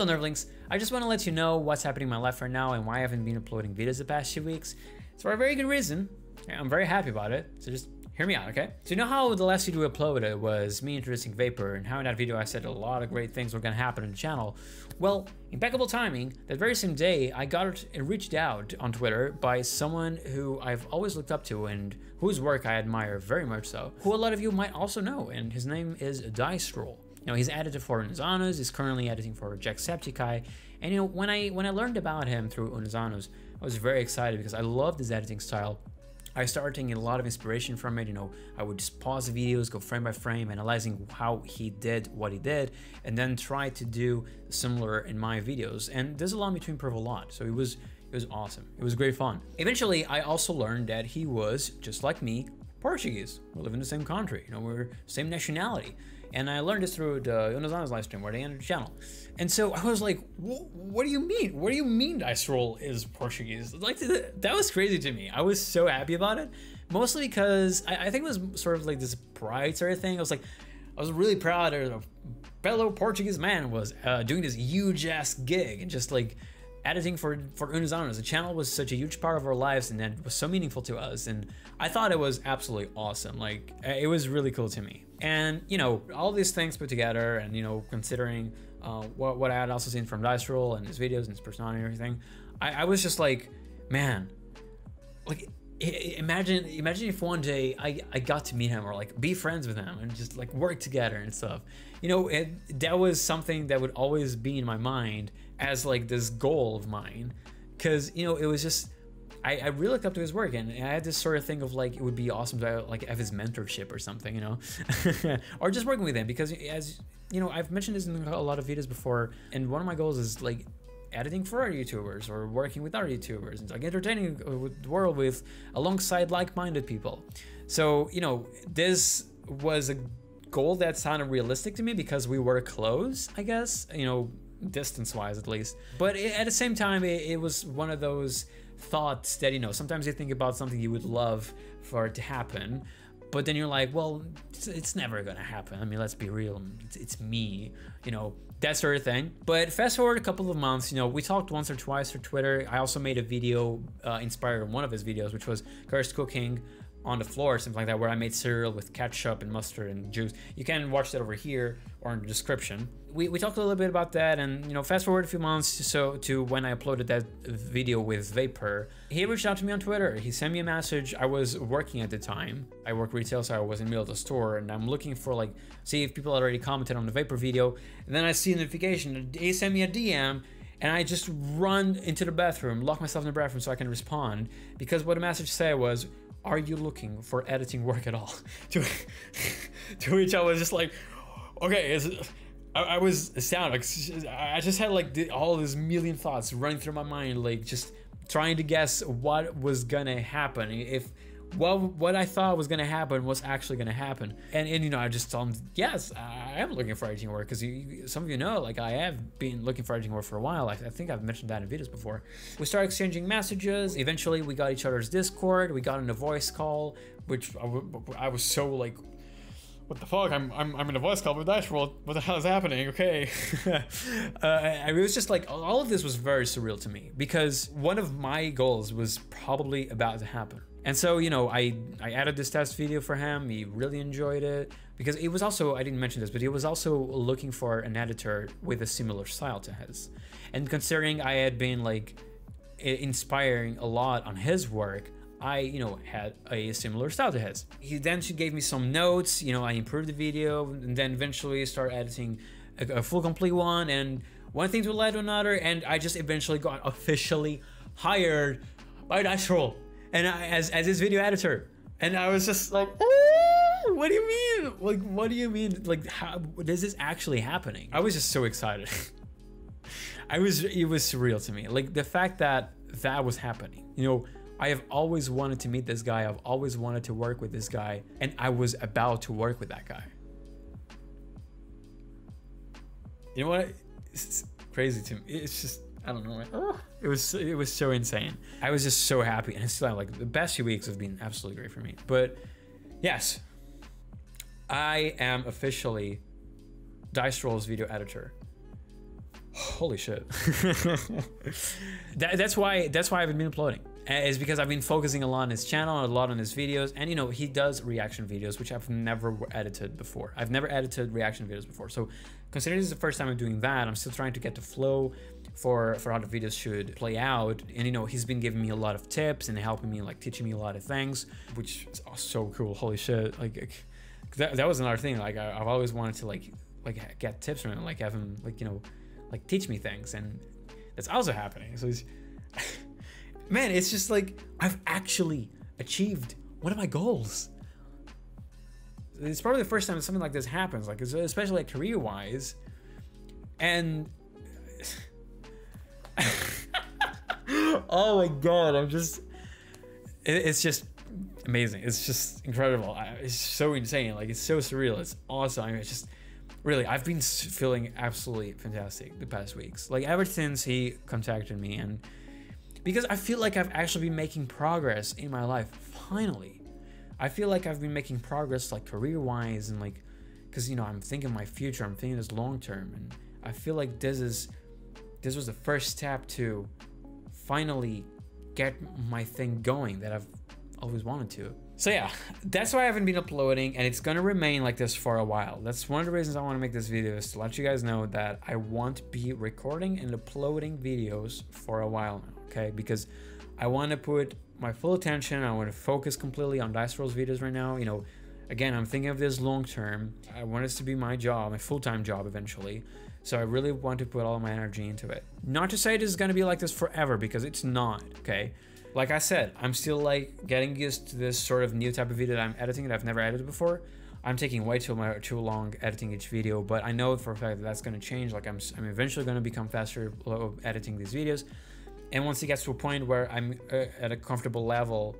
Hello I just want to let you know what's happening in my life right now and why I haven't been uploading videos the past few weeks. It's for a very good reason. I'm very happy about it, so just hear me out, okay? So you know how the last video we uploaded was me introducing Vapor and how in that video I said a lot of great things were gonna happen in the channel? Well, impeccable timing, that very same day I got reached out on Twitter by someone who I've always looked up to and whose work I admire very much so, who a lot of you might also know, and his name is Diceroll. You know, he's edited for Unus Annus, he's currently editing for Jacksepticeye, and you know, when I when I learned about him through Unus Annus, I was very excited because I loved his editing style. I started taking a lot of inspiration from it. You know, I would just pause the videos, go frame by frame, analyzing how he did what he did, and then try to do similar in my videos. And this allowed me to improve a lot. So it was it was awesome. It was great fun. Eventually, I also learned that he was just like me, Portuguese. We live in the same country. You know, we're same nationality. And I learned this through the Unus Annus live stream where they ended the channel. And so I was like, what do you mean? What do you mean Diceroll is Portuguese? Like, that was crazy to me. I was so happy about it. Mostly because I, I think it was sort of like this pride sort of thing. I was like, I was really proud that a fellow Portuguese man was uh, doing this huge ass gig and just like editing for for Unus Annus. The channel was such a huge part of our lives and that was so meaningful to us. And I thought it was absolutely awesome. Like it was really cool to me. And you know, all these things put together, and you know, considering uh, what what I had also seen from Diceroll and his videos and his personality and everything, I, I was just like, man, like imagine imagine if one day I, I got to meet him or like be friends with him and just like work together and stuff you know it, that was something that would always be in my mind as like this goal of mine because you know it was just I, I really looked up to his work and I had this sort of thing of like it would be awesome to like have his mentorship or something, you know, or just working with him because as you know I've mentioned this in a lot of videos before, and one of my goals is like editing for our YouTubers or working with our YouTubers and like entertaining uh, the world with alongside like-minded people. So you know this was a goal that sounded realistic to me because we were close, I guess. You know distance wise at least. But it, at the same time it, it was one of those thoughts that you know sometimes you think about something you would love for it to happen but then you're like well it's, it's never gonna happen. I mean let's be real. It's, it's, me you know that sort of thing. But fast forward a couple of months you know we talked once or twice for twitter. I also made a video uh, inspired on one of his videos which was cursed cooking on the floor or something like that where I made cereal with ketchup and mustard and juice. You can watch that over here or in the description. We, we talked a little bit about that and you know fast forward a few months so to when I uploaded that video with Vapor. He reached out to me on Twitter. He sent me a message. I was working at the time. I work retail so I was in the middle of the store and I'm looking for like see if people already commented on the Vapor video and then I see a notification. He sent me a DM and I just run into the bathroom, lock myself in the bathroom so I can respond because what the message said was are you looking for editing work at all? to, to which I was just like, okay, I, I, was astounded. I just had like the, all these million thoughts running through my mind, like just trying to guess what was gonna happen. If what what I thought was gonna happen was actually gonna happen. And and you know I just told him yes I am looking for editing work because some of you know like I have been looking for editing work for a while. I, I, think I've mentioned that in videos before. We started exchanging messages. Eventually we got each other's Discord. We got in a voice call, which I, I was so like what the fuck? I'm, I'm, I'm in a voice call with Diceroll. What the hell is happening? Okay. uh, I, it was just like, all of this was very surreal to me because one of my goals was probably about to happen. And so, you know, I, I added this test video for him. He really enjoyed it because it was also, I didn't mention this, but he was also looking for an editor with a similar style to his. And considering I had been like inspiring a lot on his work, I, you know, had a similar style to his. He then she gave me some notes, you know, I improved the video and then eventually started editing a, a full complete one. And one thing to led to another. And I just eventually got officially hired by Diceroll and I, as as his video editor, and I was just like, ah, what do you mean? Like, what do you mean? Like, how is this actually happening? I was just so excited. I was, it was surreal to me. Like the fact that that was happening. You know, I have always wanted to meet this guy. I've always wanted to work with this guy, and I was about to work with that guy. You know what? It's crazy to me. It's just I don't know. Like, it was it was so insane. I was just so happy, and it's still like the best few weeks have been absolutely great for me. But yes, I am officially Diceroll's video editor. Holy shit. that, that's why that's why I haven't been uploading. Eh, is because I've been focusing a lot on his channel, a lot on his videos, and you know he does reaction videos, which I've never edited before. I've never edited reaction videos before, so considering this is the first time I'm doing that, I'm still trying to get the flow for for how the videos should play out. And you know he's been giving me a lot of tips and helping me like teaching me a lot of things, which is so cool. Holy shit! Like that, that was another thing. Like I, I've always wanted to like like get tips from him, like have him like you know like teach me things, and that's also happening. So it's man, it's just like I've actually achieved one of my goals. It's probably the first time something like this happens, like especially like career wise, and oh my god, I'm just it's just amazing. It's just incredible. It's so insane. Like it's so surreal. It's awesome. I mean, it's just really, I've been feeling absolutely fantastic the past weeks. Like ever since he contacted me, and because I feel like I've actually been making progress in my life. Finally, I feel like I've been making progress, like career-wise, and like, because you know, I'm thinking my future. I'm thinking this long term, and I feel like this is, this was the first step to finally get my thing going that I've always wanted to. So yeah, that's why I haven't been uploading and it's gonna remain like this for a while. That's one of the reasons I wanna make this video is to let you guys know that I won't be recording and uploading videos for a while now, okay? Because I wanna put my full attention, I wanna focus completely on Diceroll's videos right now. You know, again, I'm thinking of this long term. I want this to be my job, my full-time job eventually. So I really want to put all my energy into it. Not to say this is gonna be like this forever because it's not, okay? like I said, I'm still like getting used to this sort of new type of video that I'm editing that I've never edited before. I'm taking way too much, too long editing each video, but I know for a fact that that's going to change. Like I'm, I'm eventually going to become faster editing these videos. And once it gets to a point where I'm uh, at a comfortable level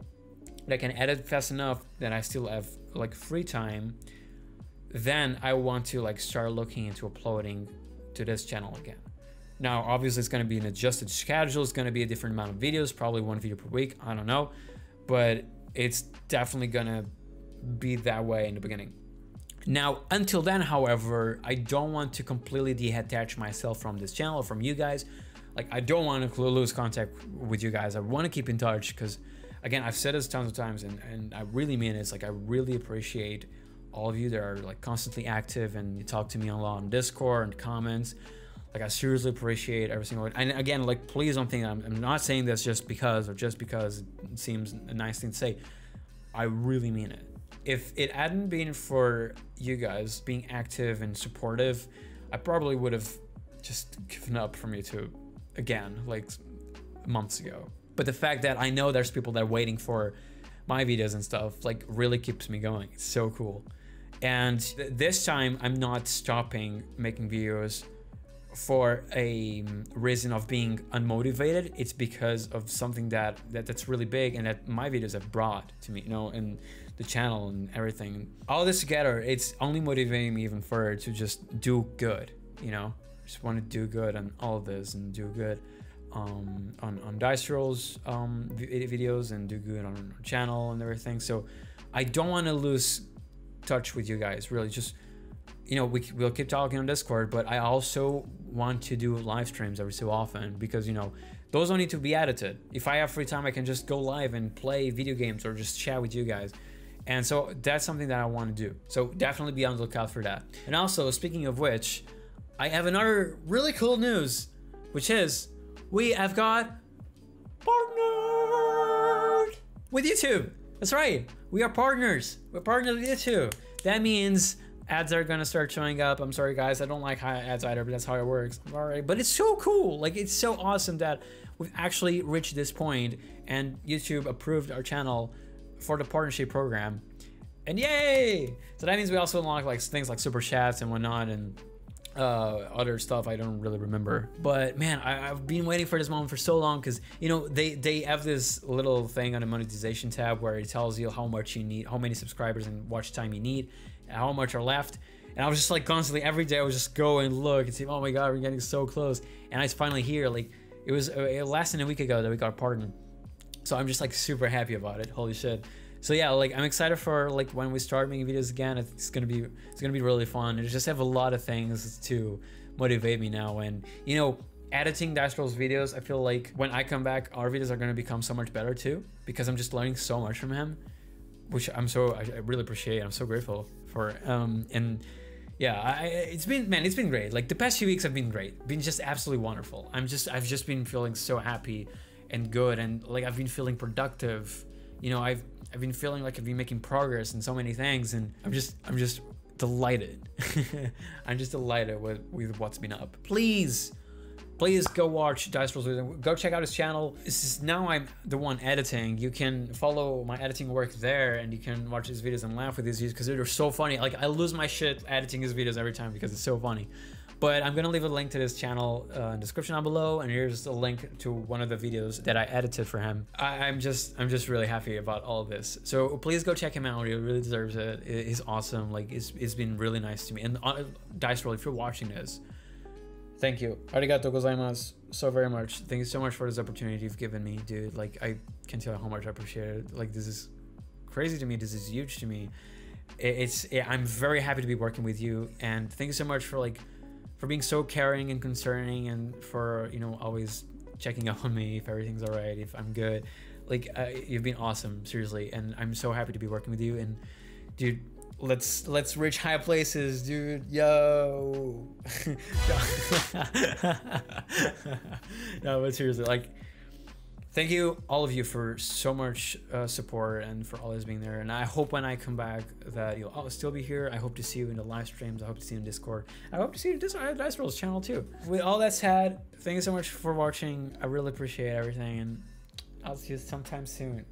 that I can edit fast enough that I still have like free time, then I want to like start looking into uploading to this channel again. Now, obviously, it's going to be an adjusted schedule. It's going to be a different amount of videos, probably one video per week. I don't know. But it's definitely going to be that way in the beginning. Now, until then, however, I don't want to completely detach myself from this channel, from you guys. Like, I don't want to lose contact with you guys. I want to keep in touch because, again, I've said this tons of times and, and I really mean it. It's like, I really appreciate all of you that are like constantly active and you talk to me a lot on Discord and comments. Like I seriously appreciate every single one. And again, like please don't think I'm, I'm not saying this just because or just because it seems a nice thing to say. I really mean it. If it hadn't been for you guys being active and supportive, I probably would have just given up from YouTube again, like months ago. But the fact that I know there's people that are waiting for my videos and stuff, like really keeps me going. It's so cool. And th this time I'm not stopping making videos for a mm, reason of being unmotivated it's because of something that, that that's really big and that my videos have brought to me you know and the channel and everything all this together it's only motivating me even further to just do good you know just want to do good on all of this and do good um, on on Diceroll's um, videos and do good on channel and everything so i don't want to lose touch with you guys really just you know, we, we'll keep talking on Discord, but I also want to do live streams every so often because, you know, those don't need to be edited. If I have free time, I can just go live and play video games or just chat with you guys. And so that's something that I want to do. So definitely be on the lookout for that. And also, speaking of which, I have another really cool news, which is we have got partnered with YouTube. That's right. We are partners. We're partners with YouTube. That means ads are gonna start showing up. I'm sorry guys, I don't like high ads either, but that's how it works. All right, but it's so cool. Like it's so awesome that we've actually reached this point and YouTube approved our channel for the partnership program. And yay! So that means we also unlock like things like super chats and whatnot and uh, other stuff I don't really remember. But man, I, have been waiting for this moment for so long because you know they they have this little thing on the monetization tab where it tells you how much you need, how many subscribers and watch time you need, how much are left. And I was just like constantly every day I would just go and look and see, oh my god, we're getting so close. And I finally here. like it was uh, less than a week ago that we got pardoned. So I'm just like super happy about it. Holy shit. So yeah, like I'm excited for like when we start making videos again. It's gonna be it's gonna be really fun. And just have a lot of things to motivate me now. And you know, editing Dice videos, I feel like when I come back, our videos are gonna become so much better too because I'm just learning so much from him, which I'm so I really appreciate. I'm so grateful for. Um, and yeah, I, it's been man, it's been great. Like the past few weeks have been great, been just absolutely wonderful. I'm just I've just been feeling so happy and good, and like I've been feeling productive. You know, I've I've been feeling like I've been making progress in so many things, and I'm just I'm just delighted. I'm just delighted with with what's been up. Please please go watch Diceroll's with. Go check out his channel. This is now I'm the one editing. You can follow my editing work there and you can watch his videos and laugh with his videos because they're so funny. Like I lose my shit editing his videos every time because it's so funny. But I'm gonna leave a link to this channel uh, in the description down below, and here's a link to one of the videos that I edited for him. I, am just, I'm just really happy about all this. So please go check him out. He really deserves it. He's awesome. Like it's, it's been really nice to me. And uh, Diceroll, if you're watching this, Thank you. Arigato gozaimasu so very much. Thank you so much for this opportunity you've given me, dude. Like, I can't tell you how much I appreciate it. Like, this is crazy to me. This is huge to me. It's, it, I'm very happy to be working with you. And thank you so much for, like, for being so caring and concerning and for, you know, always checking up on me if everything's all right, if I'm good. Like, uh, you've been awesome, seriously. And I'm so happy to be working with you. And, dude, let's let's reach high places dude yo no but seriously like thank you all of you for so much uh, support and for always being there. And i hope when i come back that you'll all still be here. I hope to see you in the live streams. I hope to see you in discord. I hope to see you in discord Diceroll's channel too. With all that said thank you so much for watching. I really appreciate everything and i'll see you sometime soon.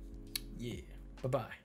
Yeah. Bye bye